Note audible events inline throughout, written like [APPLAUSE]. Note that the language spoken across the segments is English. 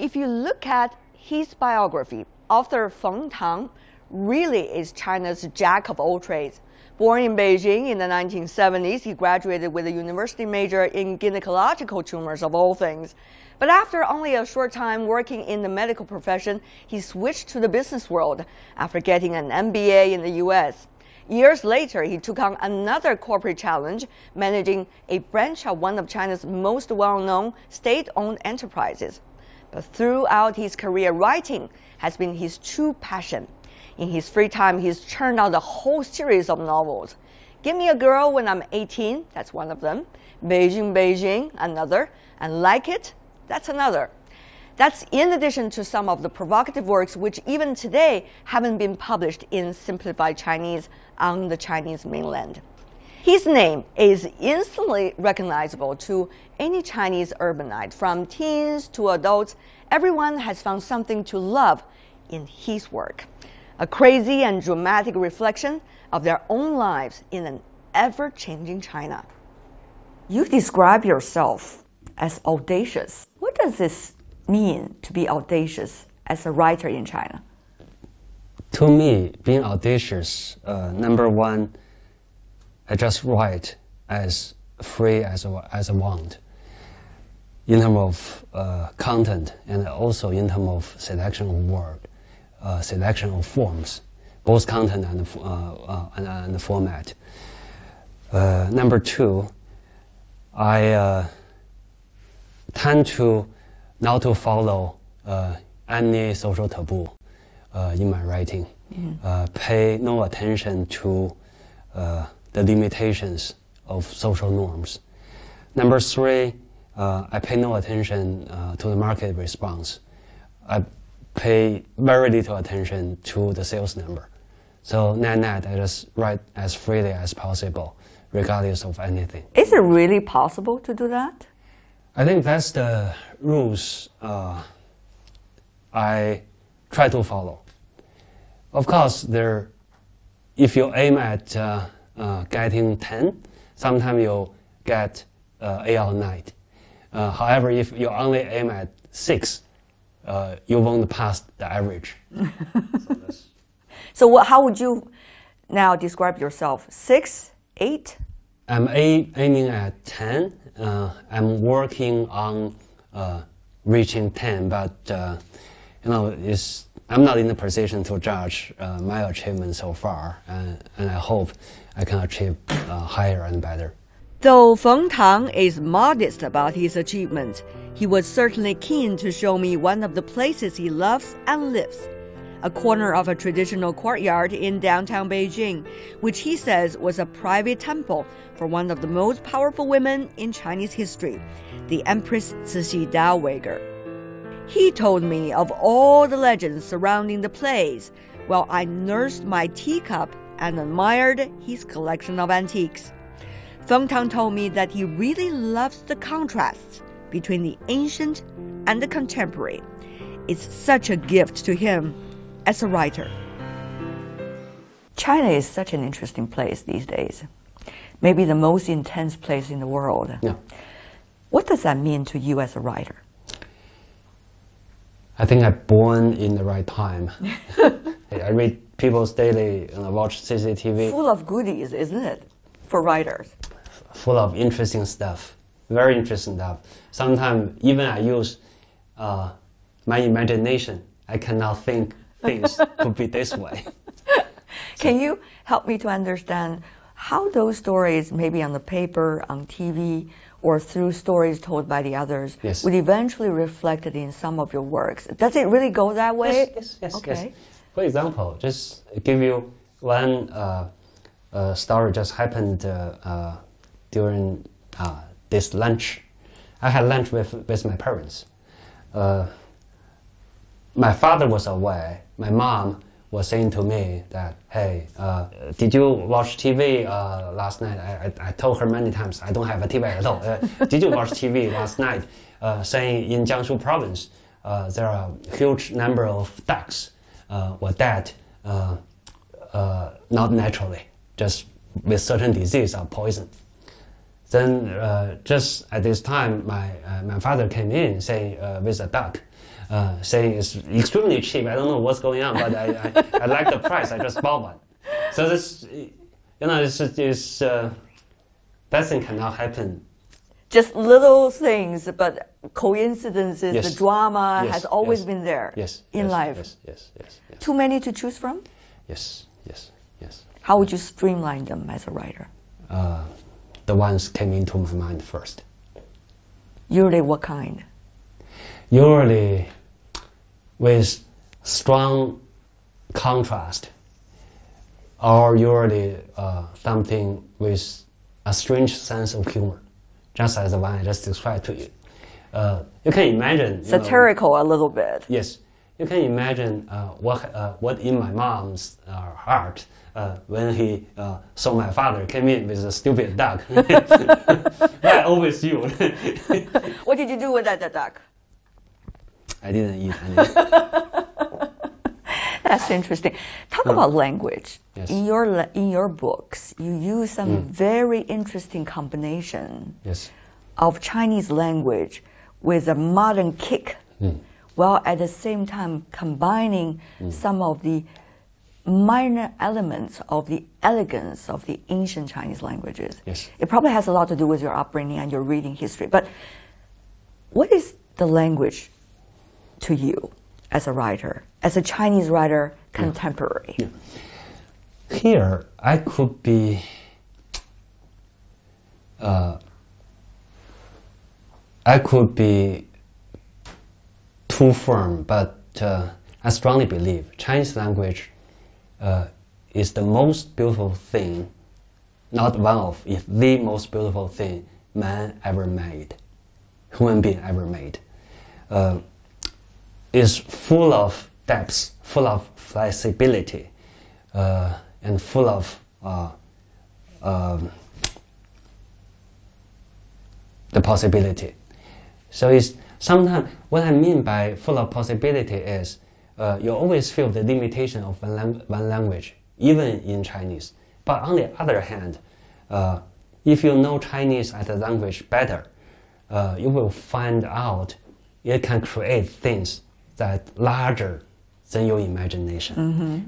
if you look at his biography, author Feng Tang really is China's jack of all trades. Born in Beijing in the 1970s, he graduated with a university major in gynecological tumors of all things. But after only a short time working in the medical profession, he switched to the business world after getting an MBA in the US. Years later, he took on another corporate challenge, managing a branch of one of China's most well-known state-owned enterprises. But throughout his career, writing has been his true passion. In his free time, he's churned out a whole series of novels. Give Me a Girl When I'm 18, that's one of them. Beijing, Beijing, another. And Like It, that's another. That's in addition to some of the provocative works which even today haven't been published in simplified Chinese on the Chinese mainland. His name is instantly recognizable to any Chinese urbanite, from teens to adults. Everyone has found something to love in his work. A crazy and dramatic reflection of their own lives in an ever changing China. You describe yourself as audacious. What does this mean to be audacious as a writer in China? To me, being audacious, uh, number one, I just write as free as, as I want in terms of uh, content and also in terms of selection of word, uh, selection of forms, both content and, uh, uh, and, and, the format. Uh, number two, I tend to not to follow uh, any social taboo uh, in my writing. Mm. Uh, pay no attention to uh, the limitations of social norms. Number three, uh, I pay no attention uh, to the market response. I pay very little attention to the sales number. So net net, I just write as freely as possible, regardless of anything. Is it really possible to do that? I think that's the rules uh, I try to follow. Of course, there, if you aim at uh, uh, getting 10, sometimes you'll get uh, 8 or 9. Uh, however, if you only aim at 6, uh, you won't pass the average. so, [LAUGHS] so what, how would you now describe yourself? 6, 8? I'm aiming at 10. Uh, I'm working on uh, reaching 10, but uh, you know, it's, I'm not in the position to judge uh, my achievement so far, and, and I hope I can achieve uh, higher and better. Though Feng Tang is modest about his achievements, he was certainly keen to show me one of the places he loves and lives a corner of a traditional courtyard in downtown Beijing, which he says was a private temple for one of the most powerful women in Chinese history, the Empress Cixi Dowager. He told me of all the legends surrounding the place while I nursed my teacup and admired his collection of antiques. Feng Tang told me that he really loves the contrasts between the ancient and the contemporary. It's such a gift to him as a writer. China is such an interesting place these days. Maybe the most intense place in the world. Yeah. What does that mean to you as a writer? I think I'm born in the right time. [LAUGHS] I read People's Daily and I watch CCTV. Full of goodies, isn't it? For writers. Full of interesting stuff. Very interesting stuff. Sometimes even I use uh, my imagination. I cannot think [LAUGHS] things could be this way. [LAUGHS] Can you help me to understand how those stories, maybe on the paper, on TV, or through stories told by the others, yes. would eventually reflected in some of your works? Does it really go that way? Yes, yes, yes. Okay. yes. For example, just give you one uh, uh, story just happened uh, uh during uh, this lunch. I had lunch with, with my parents. My father was away. My mom was saying to me that, hey, uh, did you watch TV uh, last night? I, I, I, told her many times I don't have a TV at all. Uh, [LAUGHS] did you watch TV last night? Saying in Jiangsu province, there are a huge number of ducks uh, were dead, not naturally, just with certain disease or poison. Then uh, just at this time, my uh, my father came in saying uh, with a duck, uh, saying it's extremely cheap. I don't know what's going on, but I, I, I like the price. I just bought one. So this, you know, this is uh, that thing cannot happen. Just little things, but coincidences, Yes. the drama Yes, has always yes. been there Yes. in life. Yes. Yes. Yes. Yes. Too many to choose from? Yes. Yes. Yes. How would you streamline them as a writer? Uh, the ones came into my mind first. Usually, what kind? usually with strong contrast or usually uh, something with a strange sense of humor, just as the one I just described to you. Uh, you can imagine. you know, Satirical a little bit. yes, you can imagine uh, what uh, what in my mom's uh, heart uh, when he uh, saw my father came in with a stupid duck. [LAUGHS] I always you. What did you do with that duck? I didn't eat any. [LAUGHS] That's interesting. Talk about language. Yes. In your in your books, you use some mm. very interesting combination Yes. of Chinese language with a modern kick, hmm. while at the same time combining hmm. some of the minor elements of the elegance of the ancient Chinese languages. Yes. It probably has a lot to do with your upbringing and your reading history. But what is the language to you as a writer, as a Chinese writer contemporary? Here, I could be. Uh, I could be too firm, but uh, I strongly believe Chinese language uh, is the most beautiful thing, not one of, it's the most beautiful thing man ever made, human being ever made. Is full of depths, full of flexibility, uh, and full of uh, um, the possibility. So it's sometimes what I mean by full of possibility is uh, you always feel the limitation of one, lang- one language, even in Chinese. But on the other hand, uh, if you know Chinese as a language better, uh, you will find out it can create things that larger than your imagination,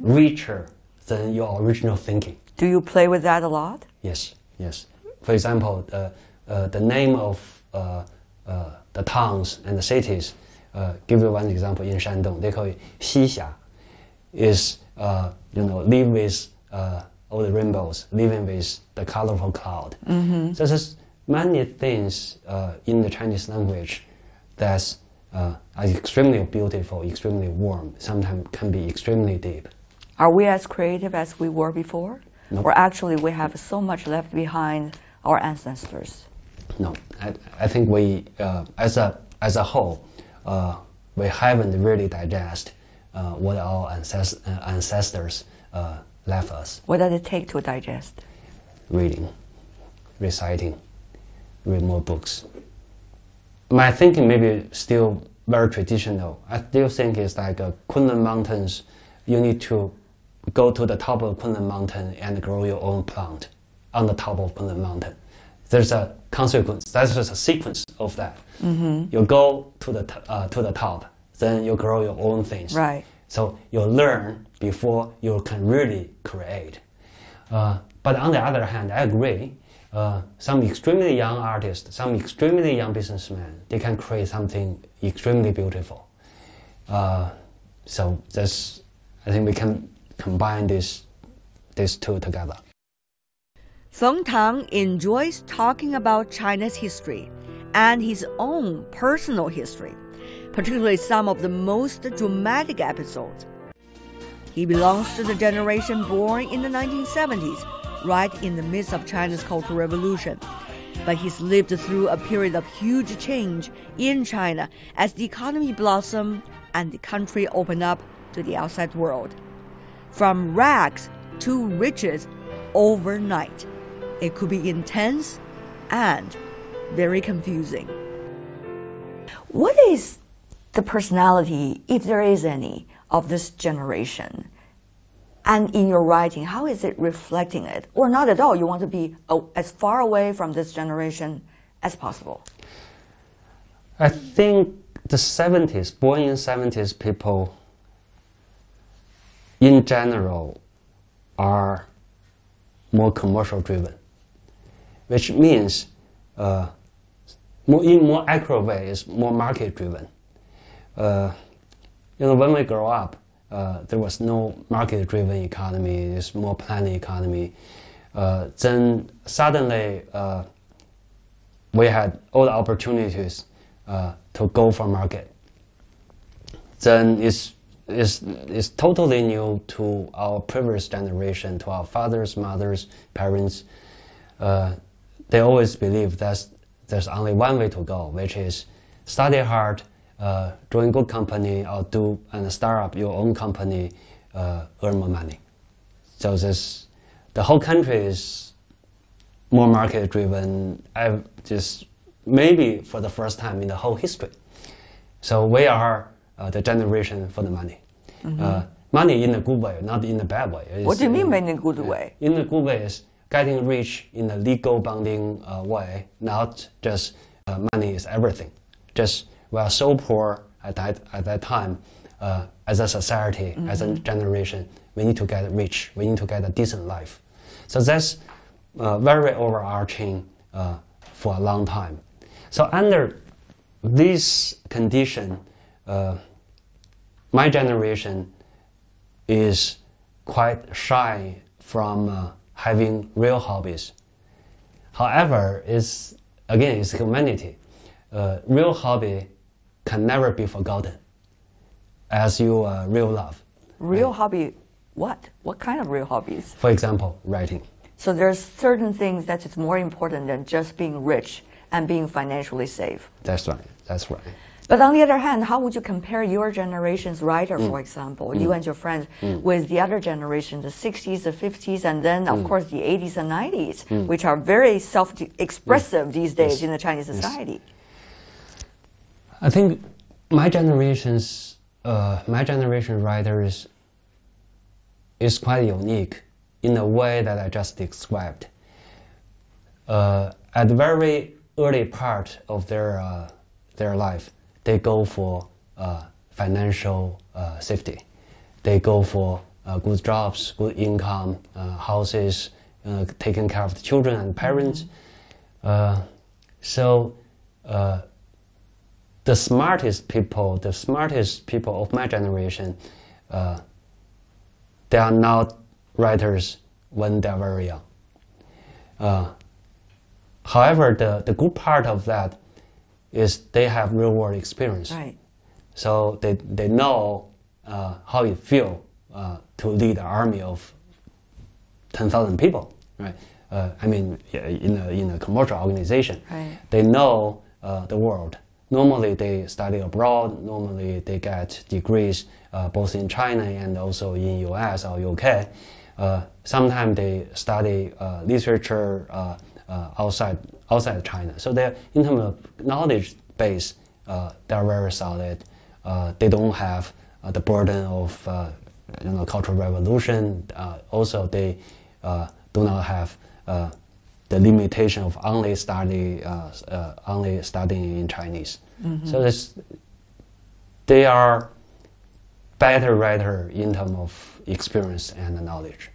richer than your original thinking. Do you play with that a lot? Yes, yes. For example, uh, uh, the name of uh, uh, the towns and the cities. Uh, give you one example in Shandong, they call it Qixia. Is uh, you know live with uh, all the rainbows, living with the colorful cloud. Mm-hmm. So there's many things uh, in the Chinese language that uh, are extremely beautiful, extremely warm. Sometimes can be extremely deep. Are we as creative as we were before? No. Or actually, we have so much left behind our ancestors? No, I, I think we, uh, as a as a whole, uh, we haven't really digest uh, what our ancest- uh, ancestors uh, left us. What does it take to digest? Reading, reciting, read more books. My thinking maybe still very traditional. I still think it's like uh, Kunlun Mountains. You need to go to the top of Kunlun Mountain and grow your own plant on the top of Kunlun Mountain. There's a consequence. That's just a sequence of that. You go to the t- uh, to the top, then you grow your own things. Right. So you learn before you can really create. Uh, but on the other hand, I agree. Uh, some extremely young artists, some extremely young businessmen, they can create something extremely beautiful. Uh, so that's, I think we can combine this, these two together. Feng Tang enjoys talking about China's history and his own personal history, particularly some of the most dramatic episodes. He belongs to the generation born in the 1970s, right in the midst of China's Cultural Revolution. But he's lived through a period of huge change in China as the economy blossomed and the country opened up to the outside world. From rags to riches overnight. It could be intense and very confusing. What is the personality, if there is any, of this generation? And in your writing, how is it reflecting it? Or not at all? You want to be uh, as far away from this generation as possible? I think the 70s, born in 70s people in general are more commercial driven, which means uh, more, in more accurate way is more market driven. Uh, you know, when we grow up, uh, there was no market driven economy, it's more planned economy. Uh, then suddenly uh, we had all the opportunities uh, to go for market. Then it's, it's, it's totally new to our previous generation, to our fathers, mothers, parents. Uh, they always believe that there's only one way to go, which is study hard, uh, join good company, or do and start up your own company, uh, earn more money. So this, the whole country is more market driven. I just maybe for the first time in the whole history. So we are uh, the generation for the money. Mm-hmm. Uh, money in a good way, not in a bad way. It's what do you mean by in a good way? In a good way is getting rich in a legal bonding uh, way, not just uh, money is everything. Just we are so poor at that, at that time uh, as a society, mm-hmm. as a generation, we need to get rich, we need to get a decent life. So that's uh, very overarching for a long time. So under this condition, uh, my generation is quite shy from uh, having real hobbies. However, it's again it's humanity. Uh, real hobby can never be forgotten as your uh, real love. Real right? hobby, what? What kind of real hobbies? For example, writing. So there's certain things that is more important than just being rich and being financially safe. That's right. That's right. But on the other hand, how would you compare your generation's writer, mm. for example, mm. you and your friends, mm. with the other generation, the 60s, the 50s, and then, of mm. course, the 80s and 90s, mm. which are very self expressive mm. these days yes. in the Chinese society? Yes. I think my generation's, uh, my generation writers is quite unique in the way that I just described. Uh, at the very early part of their uh, their life, they go for uh, financial uh, safety. They go for uh, good jobs, good income, uh, houses, uh, taking care of the children and parents. Mm-hmm. so the smartest people, the smartest people of my generation, they are not writers when they are very young. However, the, the good part of that is they have real world experience. Right. So they, they know uh, how it feels uh, to lead an army of 10,000 people, right? Uh, I mean, in a, in a commercial organization. Right. They know uh, the world. Normally, they study abroad. Normally, they get degrees uh, both in China and also in US or UK. Uh, sometimes they study literature uh, outside outside China. So they in terms of knowledge base, uh, they're very solid. Uh, they don't have the burden of you know cultural revolution. also, they do not have the limitation of only study only studying in Chinese. Mm-hmm. So this, they are better writer in terms of experience and knowledge.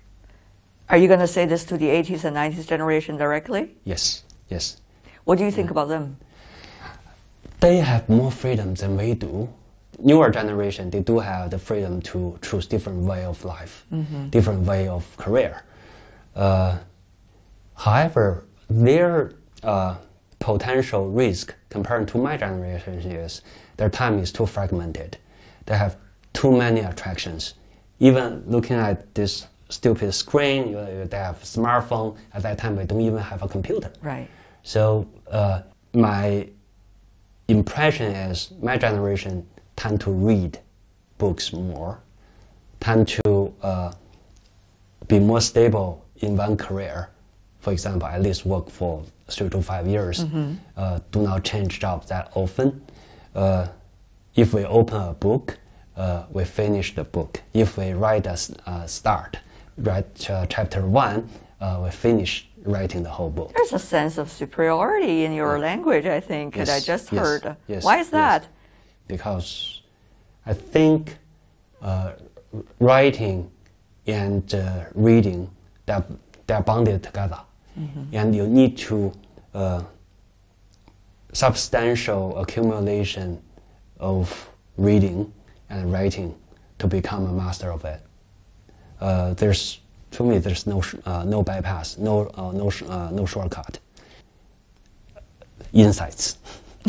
Are you going to say this to the 80s and 90s generation directly? Yes, yes. What do you think yeah. about them? They have more freedom than we do. Newer generation, they do have the freedom to choose different way of life, mm-hmm. different way of career. Uh, however, their uh, potential risk compared to my generation is their time is too fragmented. They have too many attractions. Even looking at this stupid screen. You, they have smartphone. At that time, they don't even have a computer. Right. So uh, my impression is my generation tend to read books more, tend to uh, be more stable in one career. For example, at least work for three to five years. Mm-hmm. Uh, do not change jobs that often. Uh, if we open a book, uh, we finish the book. If we write a uh, start, write uh, chapter one, uh, we finish writing the whole book. There's a sense of superiority in your language, I think, that I just yes, heard. yes, Why is yes. that? because I think uh, writing and uh, reading they're, they're bonded together, and you need to uh, substantial accumulation of reading and writing to become a master of it. Uh, there's to me there's no sh- uh, no bypass, no uh, no sh- uh, no shortcut. Insights.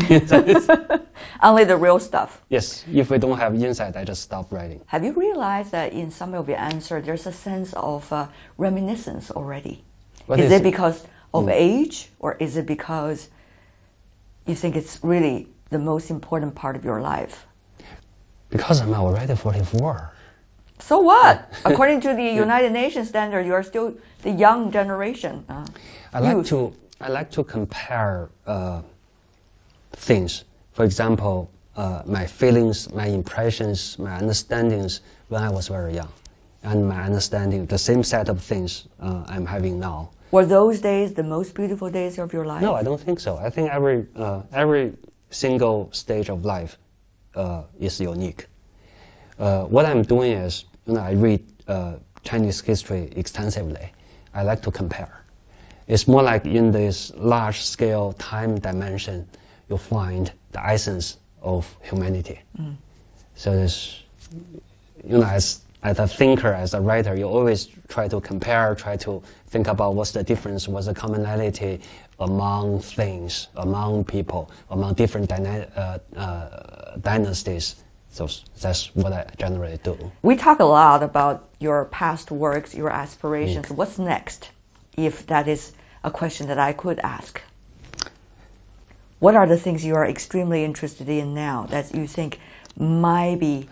Insights. [LAUGHS] [LAUGHS] Only the real stuff. Yes, if we don't have insight, I just stop writing. Have you realized that in some of your answer, there's a sense of uh, reminiscence already? What is is it because of age, or is it because you think it's really the most important part of your life? Because I'm already 44. So what? [LAUGHS] According to the United Nations standard, you are still the young generation. Uh, I like youth. to I like to compare uh, things. For example, uh, my feelings, my impressions, my understandings when I was very young, and my understanding the same set of things uh, I'm having now. Were those days the most beautiful days of your life? No, I don't think so. I think every uh, every single stage of life uh, is unique. Uh, what I'm doing is, you know, I read uh, Chinese history extensively. I like to compare. It's more like in this large-scale time dimension, you find the essence of humanity. So this, you know, as as a thinker, as a writer, you always try to compare, try to think about what's the difference, what's the commonality among things, among people, among different uh, uh, dynasties. So that's what I generally do. We talk a lot about your past works, your aspirations. Mm. What's next? If that is a question that I could ask. What are the things you are extremely interested in now that you think might be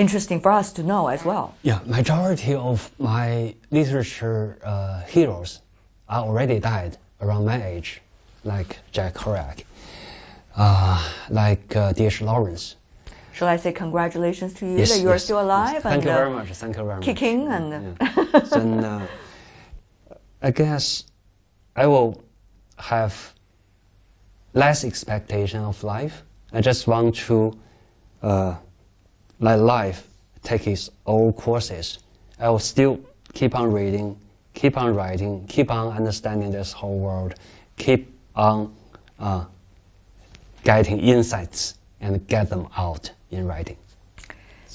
interesting for us to know as well? Yeah, majority of my literature uh, heroes are already died around my age, like Jack Kerouac, uh, like uh, D.H. Lawrence. Shall I say congratulations to you Yes, that you are yes, still yes. alive Thank and you uh, very much. Thank you very much. kicking and Yeah. [LAUGHS] then uh, I guess I will have less expectation of life. I just want to uh, let life take its own courses. I will still keep on reading, keep on writing, keep on understanding this whole world, keep on uh, getting insights and get them out in writing.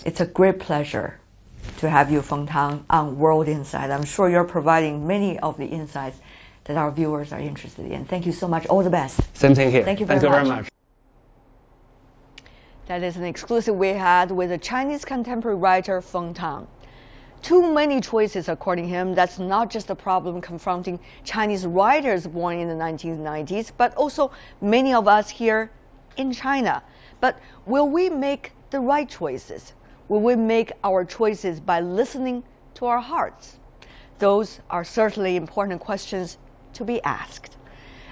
It's a great pleasure to have you, Feng Tang, on World Insight. I'm sure you're providing many of the insights that our viewers are interested in. Thank you so much. All the best. Same thing here. Thank you very Thank you very much. much. That is an exclusive we had with the Chinese contemporary writer Feng Tang. Too many choices, according to him, that's not just a problem confronting Chinese writers born in the 1990s, but also many of us here in China. But will we make the right choices? Will we make our choices by listening to our hearts? Those are certainly important questions to be asked.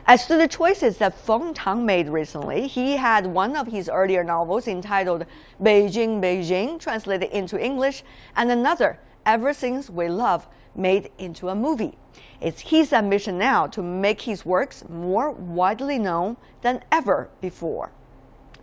As to the choices that Feng Tang made recently, he had one of his earlier novels entitled Beijing, Beijing, translated into English, and another, Ever Since We Love, made into a movie. It's his ambition now to make his works more widely known than ever before.